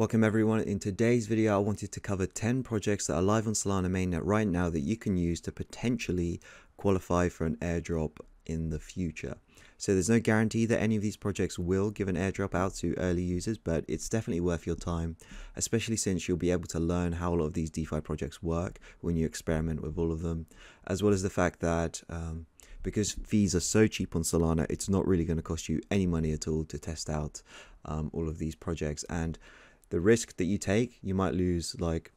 Welcome everyone. In today's video, I wanted to cover 10 projects that are live on Solana mainnet right now that you can use to potentially qualify for an airdrop in the future. So there's no guarantee that any of these projects will give an airdrop out to early users, but it's definitely worth your time, especially since you'll be able to learn how a lot of these DeFi projects work when you experiment with all of them, as well as the fact that um, because fees are so cheap on Solana, it's not really going to cost you any money at all to test out um, all of these projects. And the risk that you take, you might lose like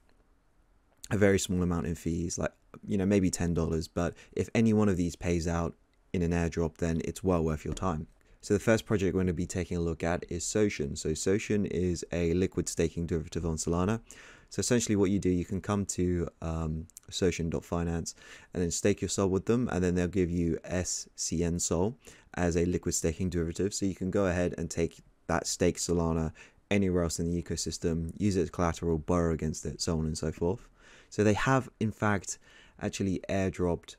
a very small amount in fees, like you know maybe ten dollars. But if any one of these pays out in an airdrop, then it's well worth your time. So the first project we're going to be taking a look at is Socean. So Socean is a liquid staking derivative on Solana. So essentially what you do, you can come to um, Socean.finance and then stake your SOL with them and then they'll give you SCN SOL as a liquid staking derivative. So you can go ahead and take that stake Solana anywhere else in the ecosystem, use it as collateral, borrow against it, so on and so forth. So they have, in fact, actually airdropped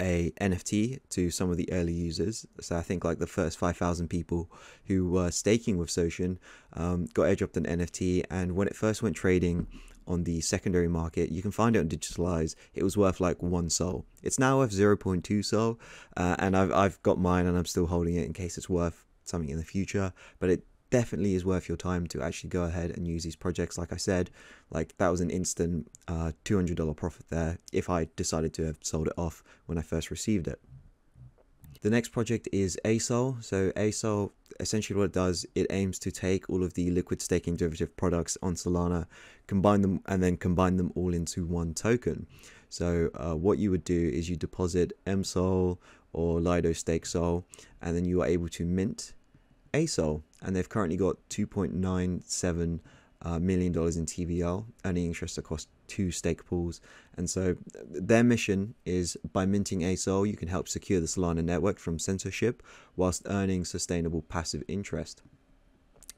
a NFT to some of the early users. So I think like the first 5,000 people who were staking with Socean um, got airdropped an NFT. And when it first went trading on the secondary market, you can find it on DigitalEyes. It was worth like one SOL. It's now worth 0.2 SOL. Uh, and I've, I've got mine and I'm still holding it in case it's worth something in the future. But it definitely is worth your time to actually go ahead and use these projects. Like I said, like that was an instant uh, $200 profit there if I decided to have sold it off when I first received it. The next project is ASOL. So ASOL, essentially what it does, it aims to take all of the liquid staking derivative products on Solana, combine them, and then combine them all into one token. So uh, what you would do is you deposit MSOL or Lido Stake Sol, and then you are able to mint ASOL, and they've currently got 2.97 uh, million dollars in TVL, earning interest across two stake pools. And so their mission is by minting ASOL, you can help secure the Solana network from censorship whilst earning sustainable passive interest.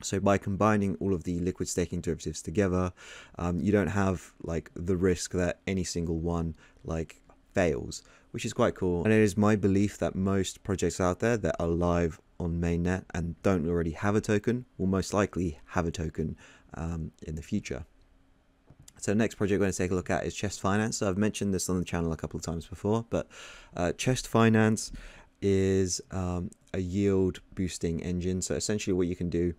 So by combining all of the liquid staking derivatives together, um, you don't have like the risk that any single one like fails, which is quite cool. And it is my belief that most projects out there that are live on mainnet and don't already have a token will most likely have a token um, in the future. So next project we're going to take a look at is Chest Finance. So I've mentioned this on the channel a couple of times before, but uh, Chest Finance is um, a yield boosting engine. So essentially what you can do,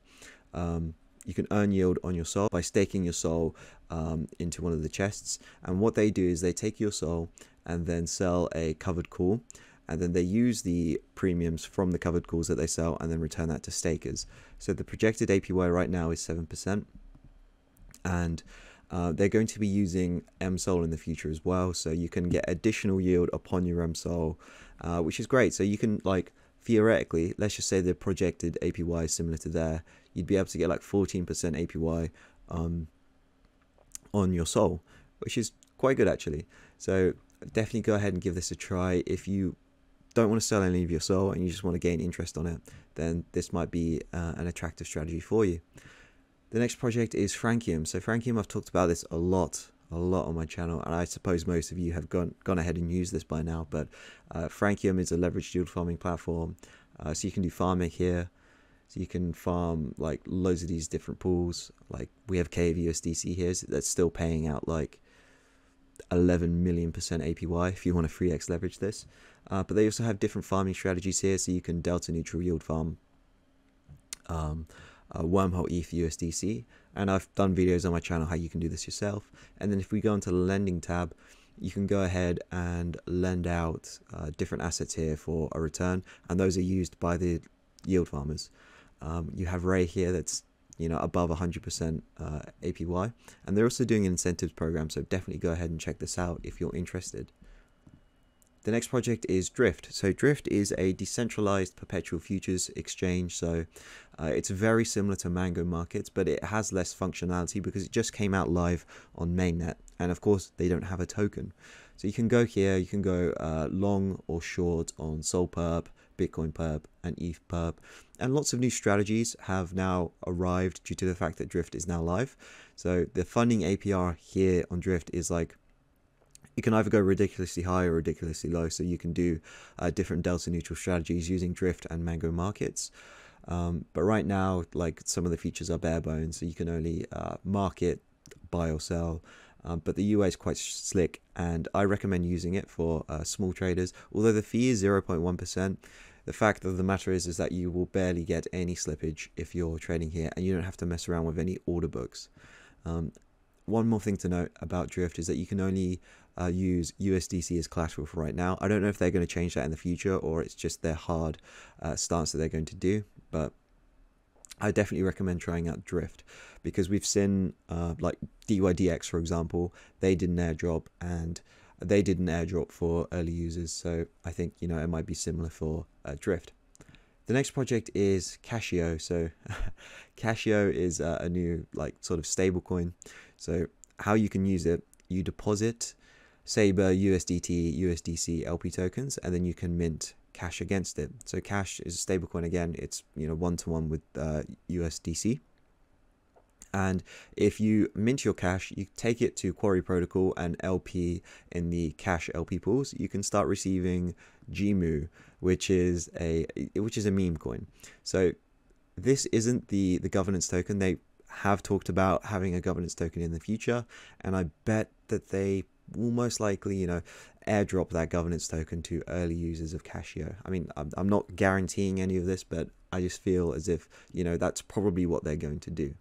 um, you can earn yield on your SOL by staking your SOL um, into one of the chests. And what they do is they take your SOL and then sell a covered call and then they use the premiums from the covered calls that they sell and then return that to stakers. So the projected APY right now is 7%, and uh, they're going to be using MSOL in the future as well, so you can get additional yield upon your MSOL, uh, which is great. So you can like theoretically, let's just say the projected APY is similar to there, you'd be able to get like 14% APY um, on your SOL, which is quite good actually. So definitely go ahead and give this a try if you don't want to sell any of your SOL and you just want to gain interest on it, then this might be uh, an attractive strategy for you. The next project is Francium. So Francium, I've talked about this a lot, a lot on my channel, and I suppose most of you have gone gone ahead and used this by now. But uh, Francium is a leveraged yield farming platform, uh, so you can do farming here. So you can farm like loads of these different pools. Like we have KVUSDC here so that's still paying out like 11 million percent APY if you want to 3x leverage this. Uh, but they also have different farming strategies here, so you can delta neutral yield farm um, uh, wormhole ETH USDC. And I've done videos on my channel how you can do this yourself. And then if we go into the lending tab, you can go ahead and lend out uh, different assets here for a return, and those are used by the yield farmers. Um, you have Ray here that's you know above 100% uh, APY, and they're also doing an incentives program. So definitely go ahead and check this out if you're interested. The next project is Drift. So Drift is a decentralized perpetual futures exchange. So uh, it's very similar to Mango Markets, but it has less functionality because it just came out live on mainnet. And of course, they don't have a token. So you can go here, you can go uh, long or short on Sol Bitcoin Perp, and ETH Perp. And lots of new strategies have now arrived due to the fact that Drift is now live. So the funding APR here on Drift is like you can either go ridiculously high or ridiculously low. So you can do uh, different delta neutral strategies using Drift and Mango markets. Um, but right now, like some of the features are bare bones, so you can only uh, market, buy or sell. Um, but the UI is quite slick, and I recommend using it for uh, small traders. Although the fee is 0.1%, the fact of the matter is is that you will barely get any slippage if you're trading here, and you don't have to mess around with any order books. Um, one more thing to note about Drift is that you can only uh, use USDC as collateral for right now. I don't know if they're going to change that in the future or it's just their hard uh, stance that they're going to do, but I definitely recommend trying out Drift because we've seen uh, like DYDX, for example, they did an airdrop and they did an airdrop for early users. So I think, you know, it might be similar for uh, Drift. The next project is Cashio. So Cashio is uh, a new like sort of stable coin. So how you can use it, you deposit Saber USDT, USDC LP tokens, and then you can mint cash against it. So cash is a stablecoin again. It's you know one to one with uh, USDC. And if you mint your cash, you take it to Quarry Protocol and LP in the cash LP pools. You can start receiving GMU, which is a which is a meme coin. So this isn't the the governance token. They have talked about having a governance token in the future, and I bet that they will most likely, you know, airdrop that governance token to early users of Cashio. I mean, I'm, I'm not guaranteeing any of this, but I just feel as if, you know, that's probably what they're going to do.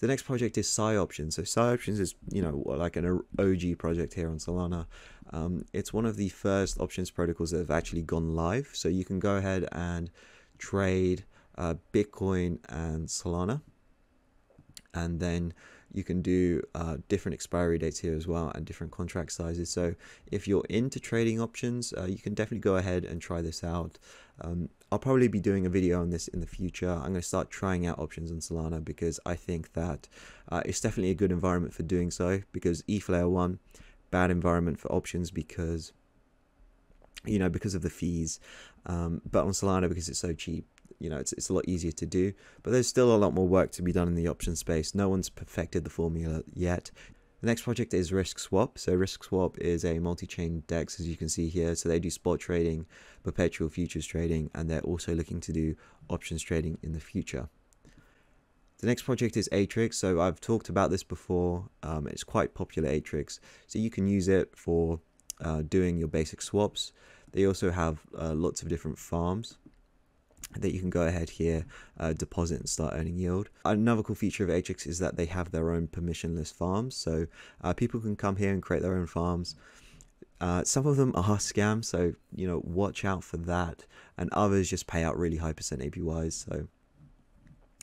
The next project is PsyOptions. So PsyOptions is, you know, like an OG project here on Solana. Um, it's one of the first options protocols that have actually gone live. So you can go ahead and trade uh, Bitcoin and Solana. And then you can do uh, different expiry dates here as well and different contract sizes. So if you're into trading options, uh, you can definitely go ahead and try this out. Um, I'll probably be doing a video on this in the future. I'm going to start trying out options on Solana because I think that uh, it's definitely a good environment for doing so because ETH layer 1, bad environment for options because you know because of the fees um, but on Solana because it's so cheap you know, it's, it's a lot easier to do, but there's still a lot more work to be done in the option space. No one's perfected the formula yet. The next project is RiskSwap. So RiskSwap is a multi-chain DEX, as you can see here. So they do spot trading, perpetual futures trading, and they're also looking to do options trading in the future. The next project is Atrix. So I've talked about this before. Um, it's quite popular Atrix. So you can use it for uh, doing your basic swaps. They also have uh, lots of different farms that you can go ahead here, uh, deposit and start earning yield. Another cool feature of Atrix is that they have their own permissionless farms. So uh, people can come here and create their own farms. Uh, some of them are scams, so you know watch out for that. And others just pay out really high percent APYs. So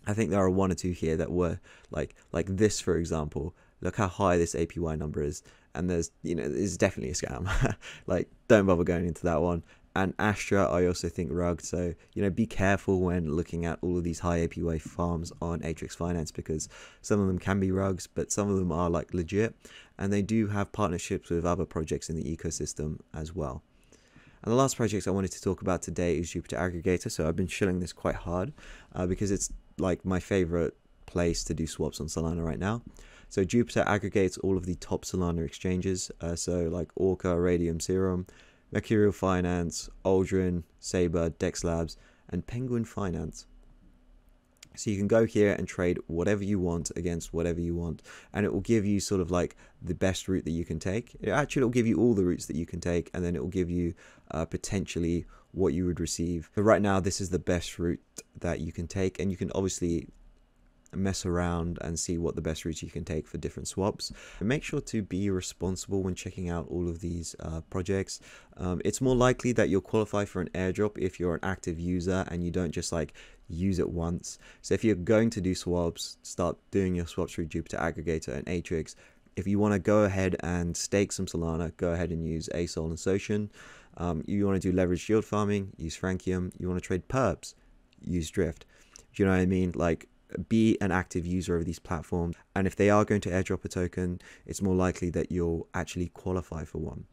I think there are one or two here that were like like this, for example. Look how high this APY number is, and there's you know it's definitely a scam. like don't bother going into that one and Astra I also think rugged. So, you know, be careful when looking at all of these high APY farms on Atrix Finance because some of them can be rugs, but some of them are like legit and they do have partnerships with other projects in the ecosystem as well. And the last project I wanted to talk about today is Jupiter Aggregator. So I've been shilling this quite hard uh, because it's like my favorite place to do swaps on Solana right now. So Jupiter aggregates all of the top Solana exchanges. Uh, so like Orca, Raydium, Serum, Mercurial Finance, Aldrin, Saber, Dex Labs, and Penguin Finance. So you can go here and trade whatever you want against whatever you want, and it will give you sort of like the best route that you can take. It actually will give you all the routes that you can take, and then it will give you uh, potentially what you would receive. But right now, this is the best route that you can take, and you can obviously mess around and see what the best routes you can take for different swaps. And make sure to be responsible when checking out all of these uh, projects. Um, it's more likely that you'll qualify for an airdrop if you're an active user and you don't just like use it once. So if you're going to do swaps, start doing your swaps through Jupiter Aggregator and Atrix. If you want to go ahead and stake some Solana, go ahead and use ASOL and Socean. Um, you want to do leverage yield farming, use Francium. You want to trade perps, use Drift. Do you know what I mean? Like be an active user of these platforms. And if they are going to airdrop a token, it's more likely that you'll actually qualify for one.